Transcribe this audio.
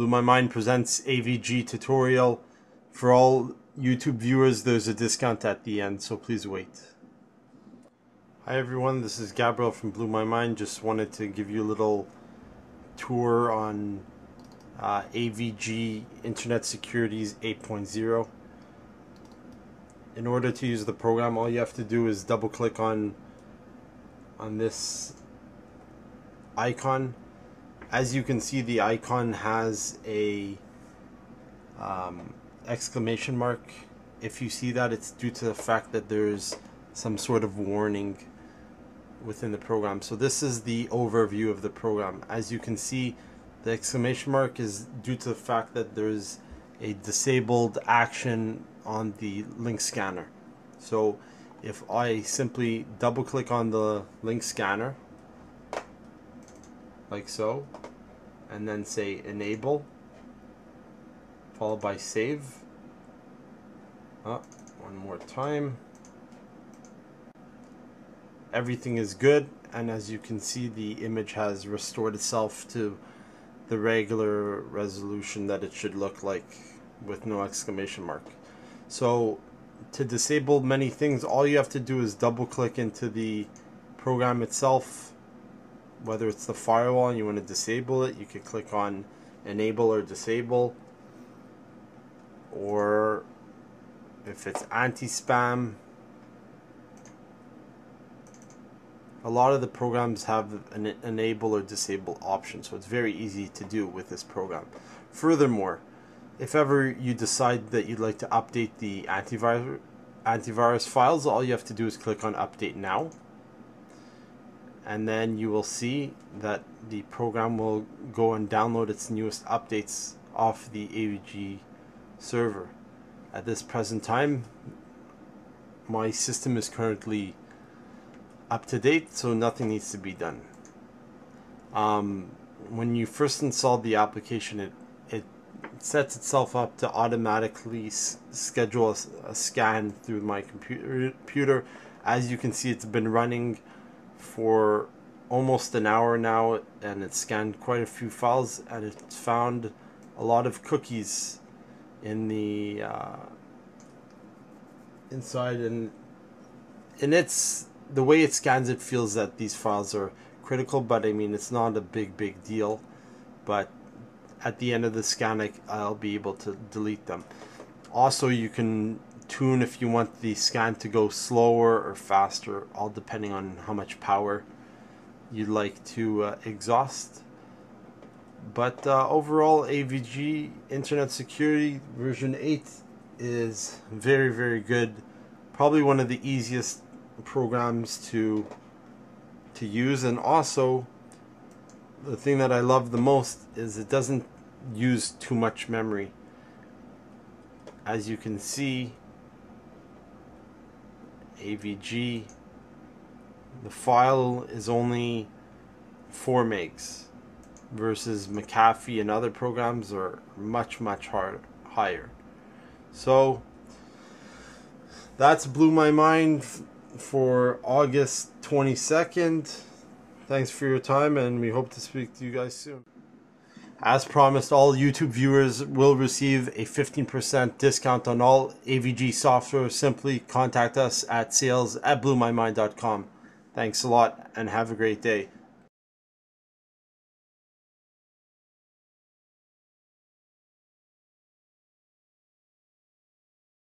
Blew My Mind presents AVG tutorial. For all YouTube viewers, there's a discount at the end, so please wait. Hi everyone, this is Gabriel from Blew My Mind. Just wanted to give you a little tour on uh, AVG Internet Securities 8.0. In order to use the program, all you have to do is double click on on this icon as you can see the icon has a um, exclamation mark. If you see that it's due to the fact that there's some sort of warning within the program. So this is the overview of the program. As you can see the exclamation mark is due to the fact that there's a disabled action on the link scanner. So if I simply double click on the link scanner like so and then say enable followed by save. Oh, one more time. Everything is good and as you can see the image has restored itself to the regular resolution that it should look like with no exclamation mark. So to disable many things all you have to do is double click into the program itself whether it's the firewall and you want to disable it, you can click on enable or disable. Or if it's anti-spam, a lot of the programs have an enable or disable option, so it's very easy to do with this program. Furthermore, if ever you decide that you'd like to update the antivirus antivirus files, all you have to do is click on update now and then you will see that the program will go and download its newest updates off the AVG server. At this present time, my system is currently up to date, so nothing needs to be done. Um, when you first install the application, it, it sets itself up to automatically schedule a, a scan through my computer, computer. As you can see, it's been running for almost an hour now and it scanned quite a few files and it found a lot of cookies in the uh, inside and and it's the way it scans it feels that these files are critical but I mean it's not a big big deal. But at the end of the scan I'll be able to delete them. Also you can tune if you want the scan to go slower or faster, all depending on how much power you'd like to uh, exhaust. But uh, overall, AVG Internet Security version 8 is very, very good. Probably one of the easiest programs to to use, and also the thing that I love the most is it doesn't use too much memory. As you can see, AVG. The file is only 4 megs versus McAfee and other programs are much much hard, higher. So that's blew my mind for August 22nd. Thanks for your time and we hope to speak to you guys soon. As promised, all YouTube viewers will receive a 15% discount on all AVG software. Simply contact us at sales at blewmymind.com. Thanks a lot and have a great day.